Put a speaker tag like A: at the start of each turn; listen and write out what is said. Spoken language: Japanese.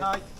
A: は
B: い。「